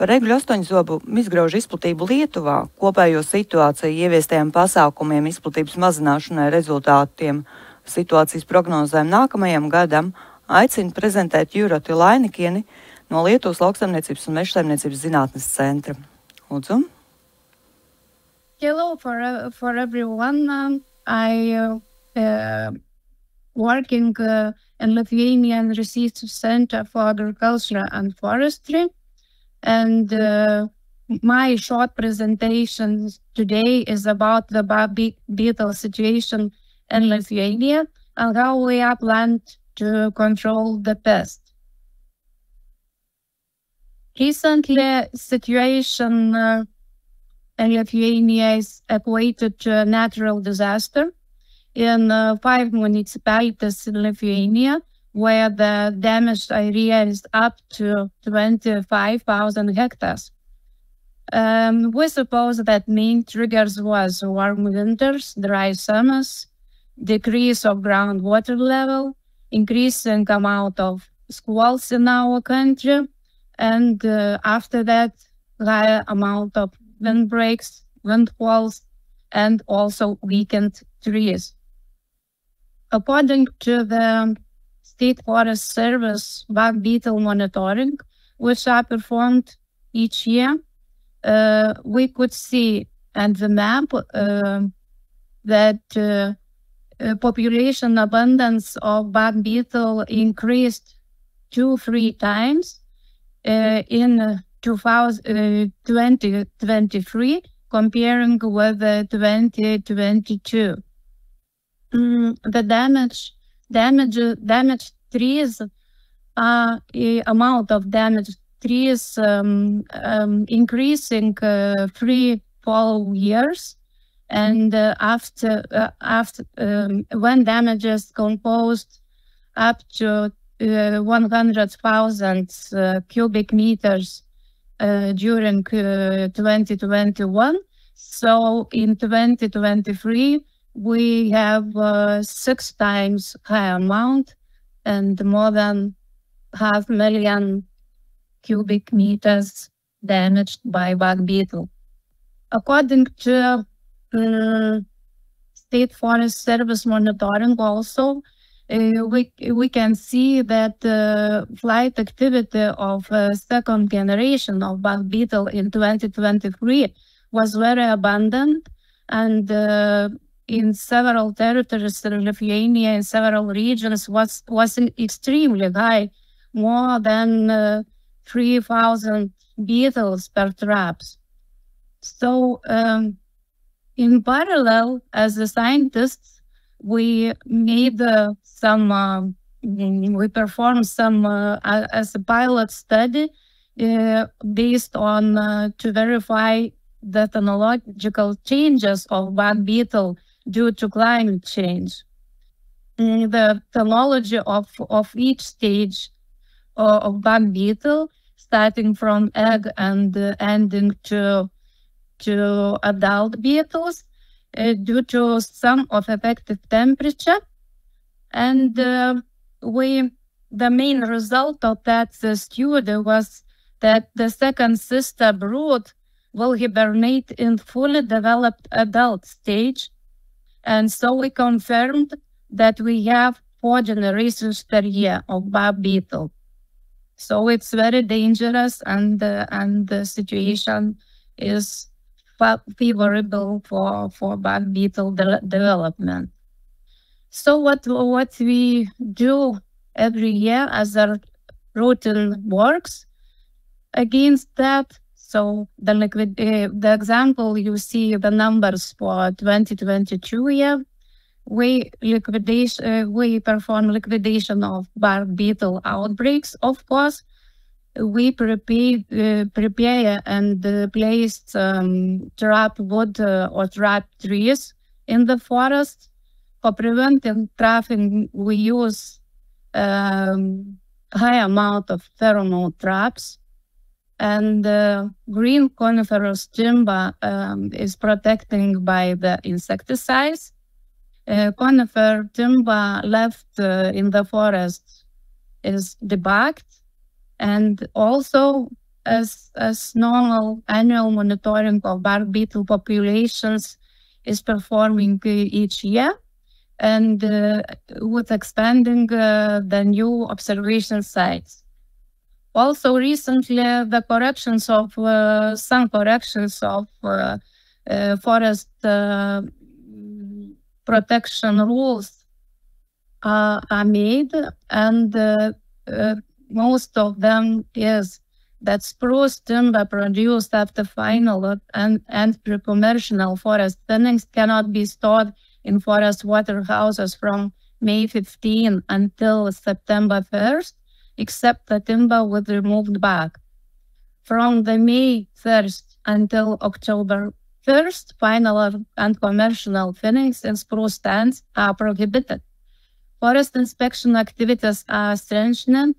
Par egļu astoņzobu mizgraužu izplatību Lietuvā, kopējo situāciju, ieviestajiem pasākumiem, izplatības mazināšanai, rezultātiem, situācijas prognozēm nākamajam gadam aicina prezentēt Juroti Lainikieni no Lietuvas lauksaimniecības un mežsaimniecības zinātnes centra. Lūdzu. Hello for, for everyone. Um, I uh, uh, working uh, in Lithuanian Research Center for Agriculture and Forestry. And uh, my short presentation today is about the beetle situation in Lithuania and how we are planned to control the pest. Recently, situation uh, in Lithuania is equated to a natural disaster in uh, five municipalities in Lithuania where the damaged area is up to 25,000 hectares. Um, we suppose that main triggers was warm winters, dry summers, decrease of groundwater level, increasing amount of squalls in our country, and uh, after that, higher amount of windbreaks, windfalls, and also weakened trees. According to the State Forest Service bark beetle monitoring, which are performed each year, uh, we could see on the map uh, that uh, uh population abundance of bark beetle increased two, three times uh, in 2023 uh, comparing with 2022. Mm, the damage damage damaged trees uh, amount of damaged trees um, um, increasing uh, three following years. And uh, after uh, after um, when damages composed up to uh, 100,000 uh, cubic meters during 2021 so in 2023 we have uh, six times higher amount and more than half million cubic meters damaged by bark beetle. According to uh, State Forest Service monitoring also, uh, we, we can see that the uh, flight activity of uh, second generation of bark beetle in 2023 was very abundant and uh, in several territories in Lithuania, in several regions, was, was extremely high, more than uh, 3,000 beetles per traps. So um, in parallel, as a scientists, we made uh, some, uh, we performed some, uh, as a pilot study uh, based on uh, to verify the phenological changes of bark beetle due to climate change. Mm, the technology of, of each stage uh, of bark beetle, starting from egg and uh, ending to, to adult beetles, uh, due to some of effective temperature. And uh, we, the main result of that study was that the second sister brood will hibernate in fully developed adult stage and so we confirmed that we have four generations per year of bark beetle. So it's very dangerous and, uh, and the situation is favorable for, for bark beetle de development. So what, what we do every year as a routine works against that so the liquid, uh, the example you see the numbers for 2022 year, we liquidation, uh, we perform liquidation of bark beetle outbreaks. Of course, we prepare, uh, prepare and uh, place um, trap wood or trap trees in the forest. For preventing trapping, we use um, high amount of pheromone traps and uh, green coniferous timber um, is protecting by the insecticides. Uh, conifer timber left uh, in the forest is debarked and also as, as normal annual monitoring of bark beetle populations is performing each year and uh, with expanding uh, the new observation sites. Also recently, the corrections of uh, some corrections of uh, uh, forest uh, protection rules are made and most of them is that spruce timber produced after final and, and pre-commercial forest thinnings cannot be stored in forest warehouses from May 15 until September 1st, except the timber was removed back. From the May 1st until October 1st, final and commercial thinnings and spruce stands are prohibited. Forest inspection activities are strengthened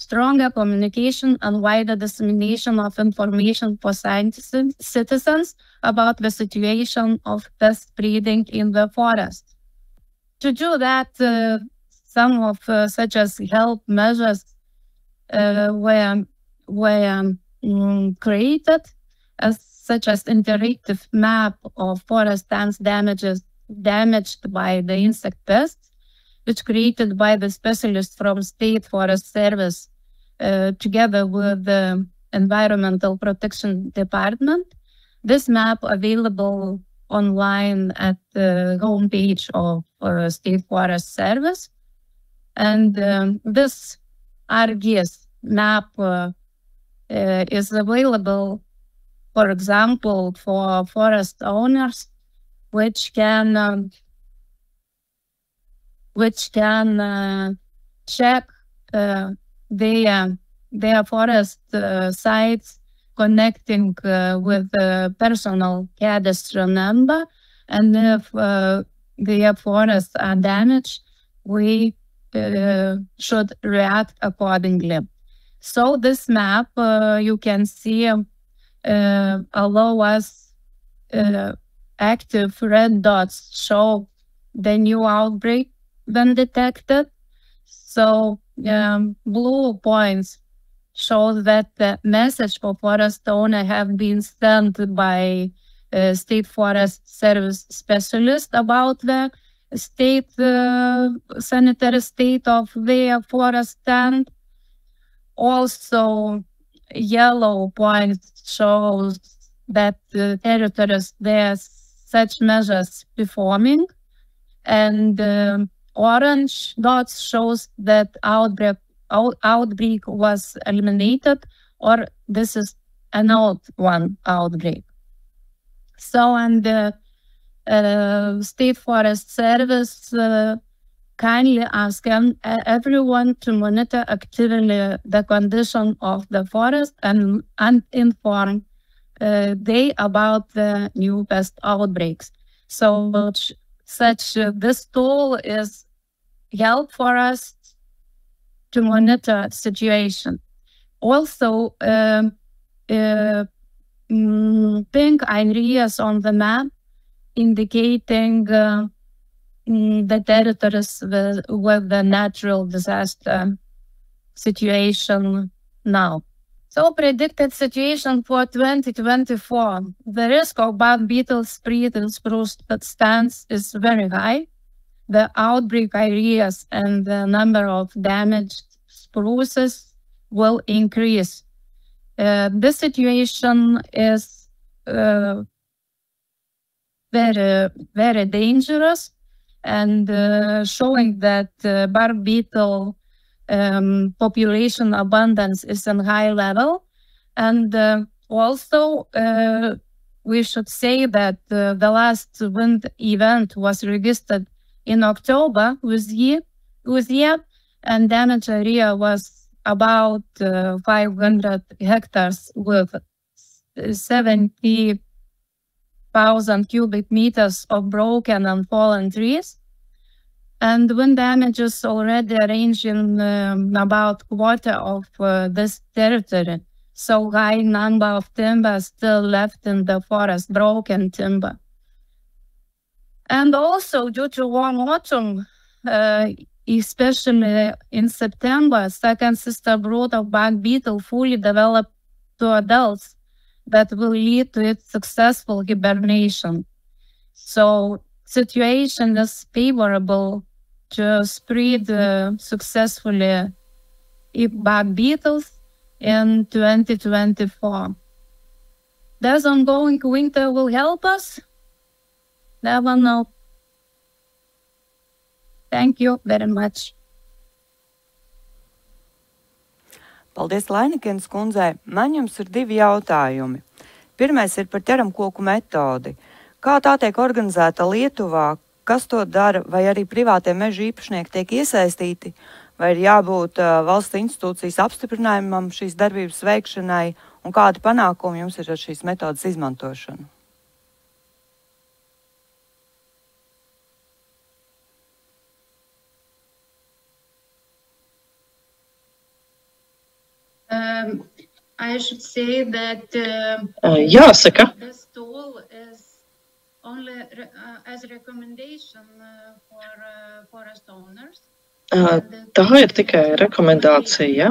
stronger communication and wider dissemination of information for citizens about the situation of pest breeding in the forest. To do that, uh, some of uh, such as help measures were, were um, created, as such as interactive map of forest stands damages damaged by the insect pests, which created by the specialists from State Forest Service uh, together with the Environmental Protection Department. This map available online at the homepage of uh, State Forest Service. And um, this ArcGIS map uh, is available, for example, for forest owners, which can um, which can uh, check uh, their, their forest uh, sites connecting uh, with the personal cadastral number. And if uh, their forests are damaged, we Uh, should react accordingly. So this map, uh, you can see, um, uh, allow us active red dots show the new outbreak when detected. So um, blue points show that the message for forest owner have been sent by uh, state forest service specialist about the state uh, sanitary state of their forest stand. Also, yellow points shows that the territories there such measures performing and um, orange dots shows that outbreak out, outbreak was eliminated or this is an old one outbreak. So and the uh, State Forest Service kindly ask everyone to monitor actively the condition of the forest and, and inform uh, they about the new pest outbreaks. So such uh, this tool is help for us to monitor situation. Also, um, uh, mm, pink areas on the map indicating uh, mm, the territories with, with the natural disaster situation now. So predicted situation for 2024. The risk of bark beetle spread in spruce stands is very high. The outbreak areas and the number of damaged spruces will increase. Uh, this situation is uh, very, very dangerous and uh, showing that uh, bark beetle um, population abundance is on high level. And uh, also, uh, we should say that uh, the last wind event was registered in October with year, with year and damage area was about uh, 500 hectares with 70,000 cubic meters of broken and fallen trees and wind damages already range in um, about quarter of uh, this territory. So high number of timber still left in the forest, broken timber. And also due to warm autumn, uh, especially in September, second sister brood of bark beetle fully developed to adults that will lead to its successful hibernation. So situation is favorable to spread uh, successfully bug beetles in 2024. Does ongoing winter will help us? Never know. Thank you very much. Paldies, Lainikens kundzei. Man jums ir divi jautājumi. Pirmais ir par ķeramkoku metodi. Kā tā tiek organizēta Lietuvā, kas to dara, vai arī privātie meža īpašnieki tiek iesaistīti, vai ir jābūt uh, valsts institūcijas apstiprinājumam šīs darbības veikšanai, un kādi panākumi jums ir ar šīs metodas izmantošanu? I should say that uh, uh, jāsaka. This tool is only re, uh, as recommendation uh, for uh, forest owners. Uh, tā ir tikai rekomendācija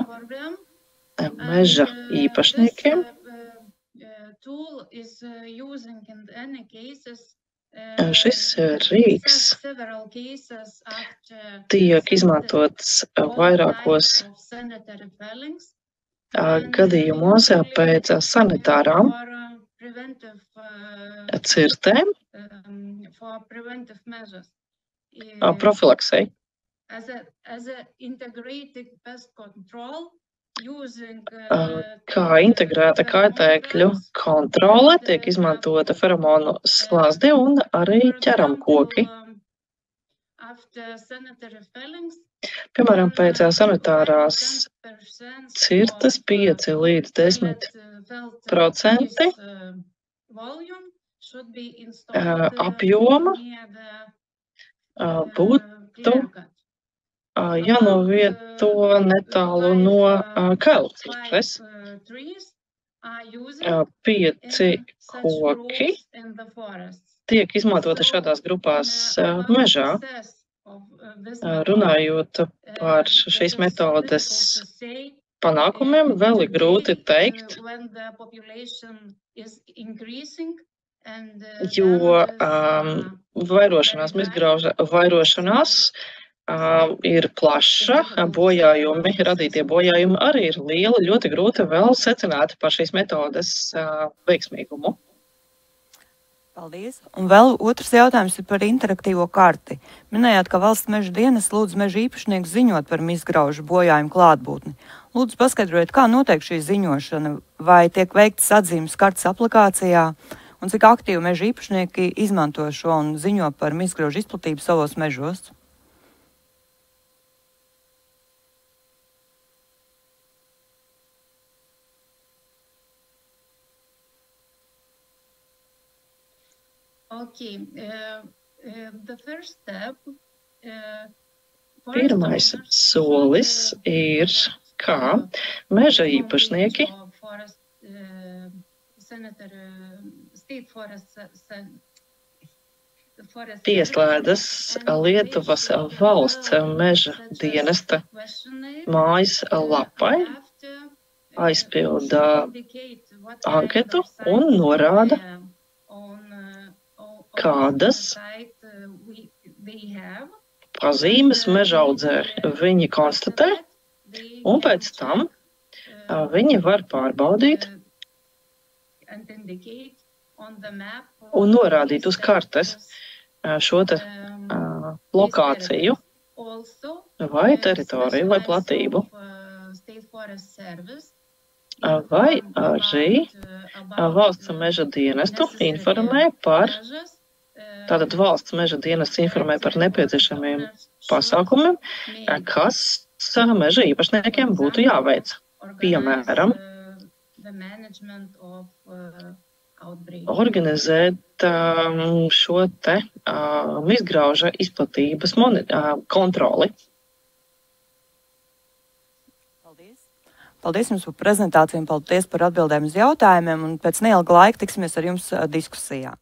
meža īpašniekiem. Uh, uh, šis uh, rīks tiek izmantots vairākos gadījumos pēc sanitārām cirtēm profilaksei. Kā integrēta kaitēkļu kontrole tiek izmantota feromonu slāzdi un arī ķeram koki. Piemēram, pēc sanitārās cirtas cirtas 5 līdz 10 procenti, apjoma būtu jānovieto netālu no. Uh, Pieci koki tiek izmantoti šādās grupās mežā. Uh, Runājot par šīs metodes panākumiem, vēl ir grūti teikt, jo um, vairošanās, izgrauža, vairošanās um, ir plaša, bojājumi, radītie bojājumi arī ir lieli, ļoti grūti vēl secināt par šīs metodes uh, veiksmīgumu. Paldies! Un vēl otrs jautājums ir par interaktīvo karti. Minējāt, ka valsts meža dienas lūdz meža īpašnieku ziņot par izgraužu bojājumu klātbūtni. Lūdzu, paskaidrojiet, kā notiek šī ziņošana, vai tiek veiktas atzīmes kartes aplikācijā, un cik aktīvi meža īpašnieki izmanto šo un ziņo par izgraužu izplatību savos mežos. Okay, uh, uh, the first step. Uh, Pirmais solis ir, kā meža īpašnieki pieslēdzas Lietuvas valsts meža dienesta mājas lapai, aizpilda anketu un norāda, kādas pazīmes meža audzē viņi konstatē, un pēc tam viņi var pārbaudīt un norādīt uz kartes šo te lokāciju vai teritoriju vai platību. Vai arī valsts meža dienestu informē par, tātad valsts meža dienests informē par nepieciešamiem pasākumiem, kas meža īpašniekiem būtu jāveic. Piemēram, organizēt um, šo te um, izgrauža izplatības moni, um, kontroli. Paldies! Jums par prezentāciju paldies par atbildēm uz jautājumiem. Un pēc neilga laika tiksimies ar jums ā, diskusijā.